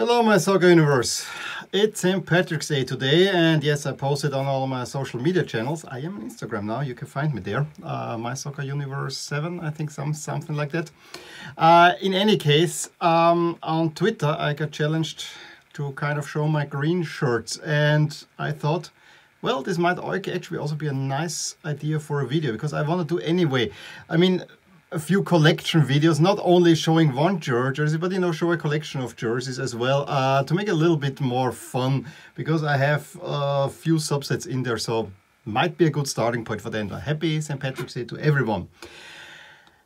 Hello my soccer universe. It's St. Patrick's Day today and yes I posted on all my social media channels. I am on Instagram now, you can find me there. Uh, my soccer universe 7 I think some something like that. Uh, in any case um, on Twitter I got challenged to kind of show my green shirts and I thought well this might actually also be a nice idea for a video because I want to do anyway. I mean a few collection videos, not only showing one jersey, but you know, show a collection of jerseys as well, uh, to make it a little bit more fun, because I have a few subsets in there, so might be a good starting point for them. Happy St. Patrick's Day to everyone.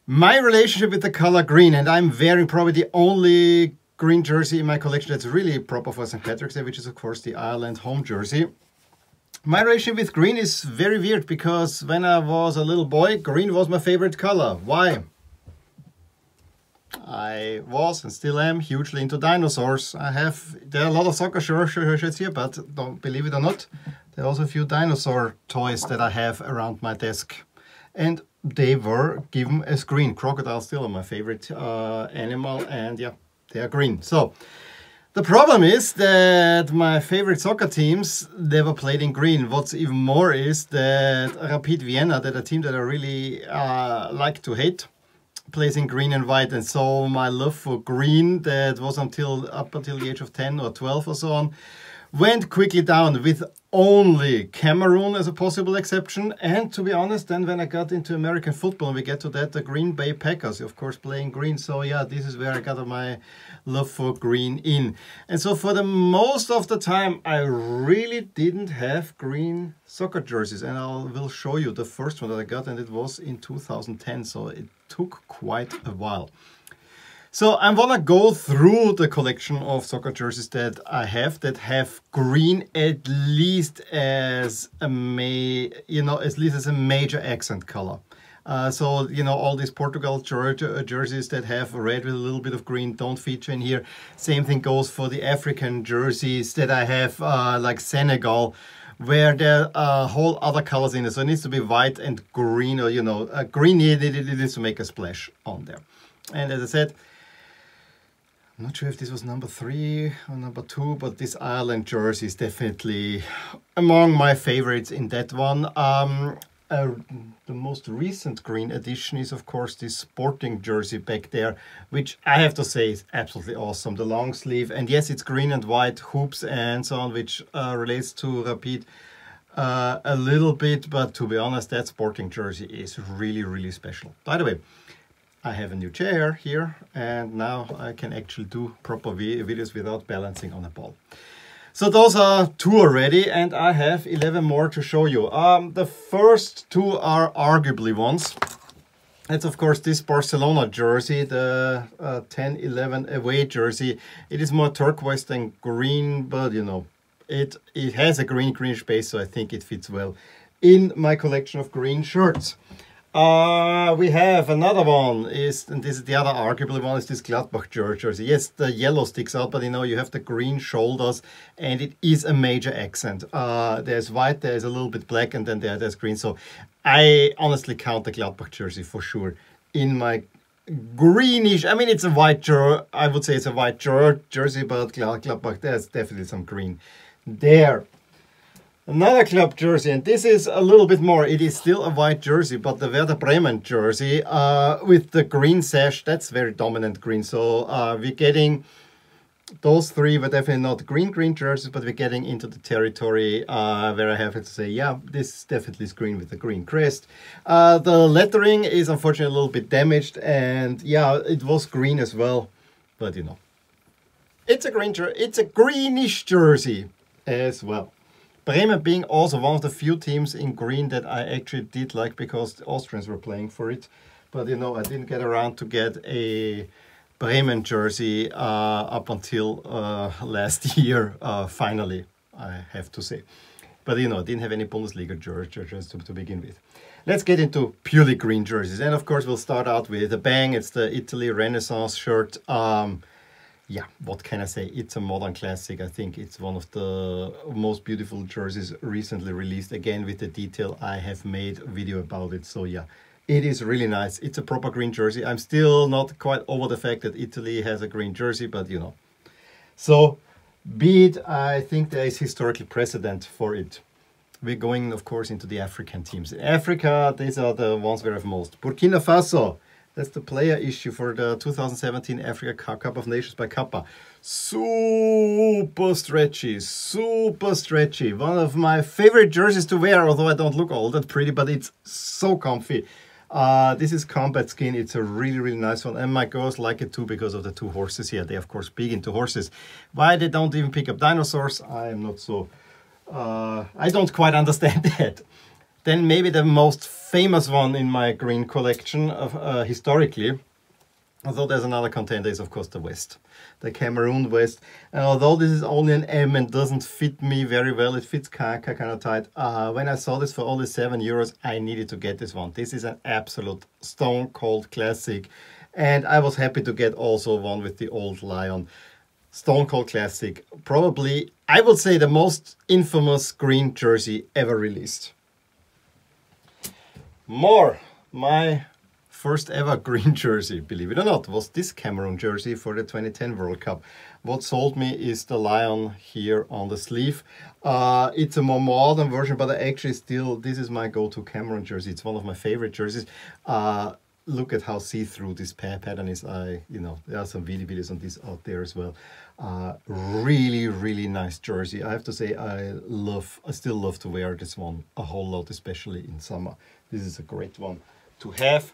My relationship with the color green, and I'm wearing probably the only green jersey in my collection that's really proper for St. Patrick's Day, which is of course the Ireland home jersey. My relationship with green is very weird because when I was a little boy, green was my favorite color. Why? I was and still am hugely into dinosaurs. I have, there are a lot of soccer shirts here, but don't believe it or not, there are also a few dinosaur toys that I have around my desk. And they were given as green. Crocodiles still are my favorite uh, animal and yeah, they are green. So the problem is that my favorite soccer teams, were played in green. What's even more is that Rapid Vienna, that a team that I really uh, like to hate, plays in green and white. And so my love for green, that was until up until the age of 10 or 12 or so on, went quickly down with only Cameroon as a possible exception. And to be honest, then when I got into American football, and we get to that, the Green Bay Packers, of course, playing green. So yeah, this is where I got my love for green in. And so for the most of the time, I really didn't have green soccer jerseys. And I will show you the first one that I got, and it was in 2010. So it took quite a while. So I want to go through the collection of soccer jerseys that I have that have green at least as a may you know at least as a major accent color. Uh, so you know all these Portugal uh, jerseys that have red with a little bit of green don't feature in here. Same thing goes for the African jerseys that I have uh, like Senegal where there are whole other colors in it. So it needs to be white and green or you know uh, green it, it needs to make a splash on there. And as I said I'm not sure if this was number three or number two, but this Ireland jersey is definitely among my favorites in that one. Um, uh, the most recent green edition is of course this sporting jersey back there, which I have to say is absolutely awesome. The long sleeve, and yes, it's green and white hoops and so on, which uh, relates to Rapid uh, a little bit, but to be honest, that sporting jersey is really, really special. By the way, I have a new chair here and now I can actually do proper videos without balancing on a ball. So those are two already and I have 11 more to show you. Um, the first two are arguably ones. It's of course this Barcelona jersey, the 10-11 uh, away jersey. It is more turquoise than green, but you know, it, it has a green greenish base, so I think it fits well in my collection of green shirts. Uh, we have another one, is, and this is the other arguably one, is this Gladbach jersey. Yes, the yellow sticks out, but you know, you have the green shoulders, and it is a major accent. Uh, there's white, there's a little bit black, and then there, there's green. So I honestly count the Gladbach jersey for sure in my greenish, I mean, it's a white jersey, I would say it's a white jer jersey, but Gladbach, there's definitely some green there. Another club jersey, and this is a little bit more. It is still a white jersey, but the Werder Bremen jersey uh, with the green sash, that's very dominant green. So uh, we're getting, those three were definitely not green green jerseys, but we're getting into the territory uh, where I have to say, yeah, this definitely is green with the green crest. Uh, the lettering is unfortunately a little bit damaged, and yeah, it was green as well, but you know. It's a green it's a greenish jersey as well. Bremen being also one of the few teams in green that I actually did like because the Austrians were playing for it. But you know, I didn't get around to get a Bremen jersey uh, up until uh, last year, uh, finally, I have to say. But you know, I didn't have any Bundesliga jerseys to, to begin with. Let's get into purely green jerseys. And of course, we'll start out with a bang. It's the Italy Renaissance shirt. Um, yeah, what can I say? It's a modern classic. I think it's one of the most beautiful jerseys recently released. Again, with the detail, I have made a video about it. So yeah, it is really nice. It's a proper green jersey. I'm still not quite over the fact that Italy has a green jersey, but you know, So, be it, I think there is historical precedent for it. We're going, of course, into the African teams. In Africa, these are the ones we have most. Burkina Faso, that's the player issue for the 2017 Africa Cup of Nations by Kappa. Super stretchy, super stretchy. One of my favorite jerseys to wear, although I don't look all that pretty, but it's so comfy. Uh, this is Kombat skin. It's a really, really nice one. And my girls like it too because of the two horses here. They, of course, big into horses. Why they don't even pick up dinosaurs, I am not so... Uh, I don't quite understand that. Then maybe the most famous one in my green collection of, uh, historically, although there's another contender, is of course the West, the Cameroon West. And although this is only an M and doesn't fit me very well, it fits Kaka kind of tight. Uh, when I saw this for only 7 euros, I needed to get this one. This is an absolute stone cold classic. And I was happy to get also one with the old lion. Stone Cold Classic. Probably, I would say, the most infamous green jersey ever released. More, my first ever green jersey, believe it or not, was this Cameroon jersey for the 2010 World Cup. What sold me is the lion here on the sleeve. Uh, it's a more modern version, but I actually still, this is my go-to Cameroon jersey. It's one of my favorite jerseys. Uh, look at how see-through this pattern is. I, you know, there are some video videos on this out there as well. Uh, really, really nice jersey. I have to say, I love, I still love to wear this one a whole lot, especially in summer. This is a great one to have.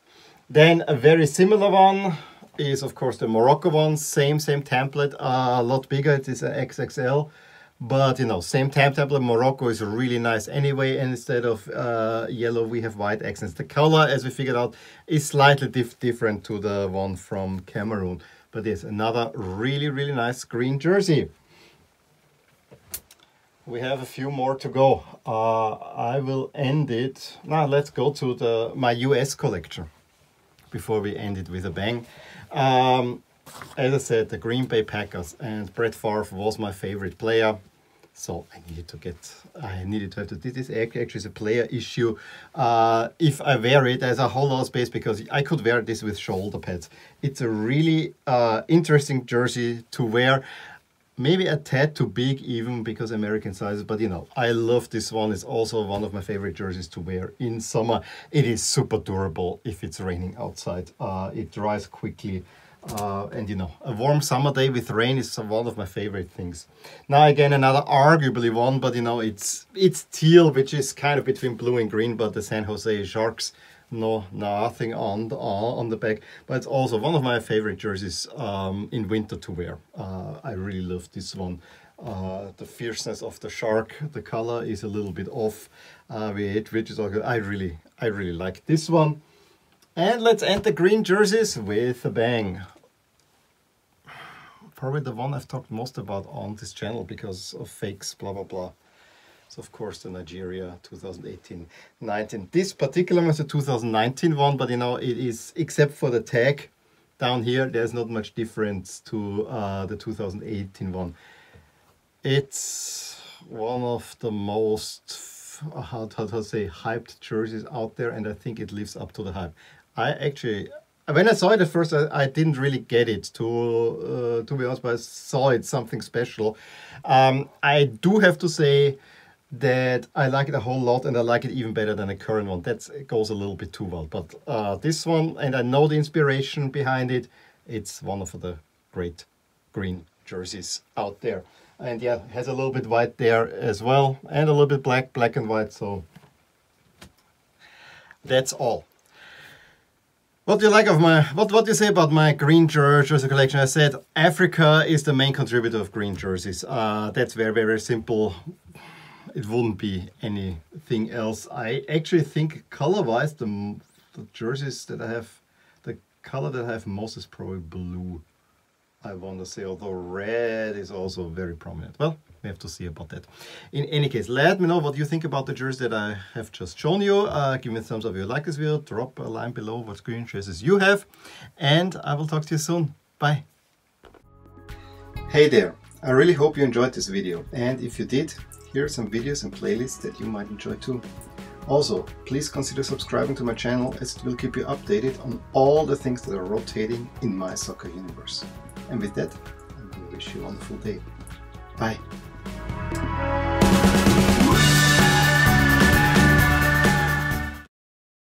Then a very similar one is of course the Morocco one, same, same template, uh, a lot bigger, it is an XXL. But you know, same temp template, Morocco is really nice anyway, and instead of uh, yellow we have white accents. The color, as we figured out, is slightly dif different to the one from Cameroon. But yes, another really, really nice green jersey we have a few more to go. Uh, I will end it. Now let's go to the my US collection before we end it with a bang. Um, as I said, the Green Bay Packers and Brett Favre was my favorite player. So I needed to get, I needed to have to, this is actually a player issue. Uh, if I wear it, there's a whole lot of space because I could wear this with shoulder pads. It's a really uh, interesting jersey to wear maybe a tad too big even because American sizes, but you know, I love this one. It's also one of my favorite jerseys to wear in summer. It is super durable if it's raining outside. Uh, it dries quickly. Uh, and you know, a warm summer day with rain is one of my favorite things. Now again, another arguably one, but you know, it's it's teal, which is kind of between blue and green, but the San Jose Sharks no nothing on the, on the back. But it's also one of my favorite jerseys um, in winter to wear. Uh, I really love this one. Uh, the fierceness of the shark the color is a little bit off uh, which is all good. I really I really like this one and let's end the green jerseys with a bang probably the one I've talked most about on this channel because of fakes blah blah blah so of course the Nigeria 2018-19. This particular one is a 2019 one, but you know, it is, except for the tag down here, there's not much difference to uh, the 2018 one. It's one of the most, how, how to say, hyped jerseys out there, and I think it lives up to the hype. I actually, when I saw it at first, I, I didn't really get it, to, uh, to be honest, but I saw it something special. Um, I do have to say, that I like it a whole lot and I like it even better than the current one. That goes a little bit too well. But uh, this one, and I know the inspiration behind it, it's one of the great green jerseys out there. And yeah, has a little bit white there as well and a little bit black, black and white. So that's all. What do you like of my, what, what do you say about my green jersey collection? I said Africa is the main contributor of green jerseys. Uh, that's very, very simple it wouldn't be anything else. I actually think color-wise, the, the jerseys that I have, the color that I have most is probably blue. I want to say, although red is also very prominent. Well, we have to see about that. In any case, let me know what you think about the jersey that I have just shown you. Uh, give me a thumbs up if you like this video. Drop a line below what green jerseys you have. And I will talk to you soon. Bye. Hey there. I really hope you enjoyed this video. And if you did, here are some videos and playlists that you might enjoy too. Also, please consider subscribing to my channel as it will keep you updated on all the things that are rotating in my soccer universe. And with that, I wish you a wonderful day. Bye.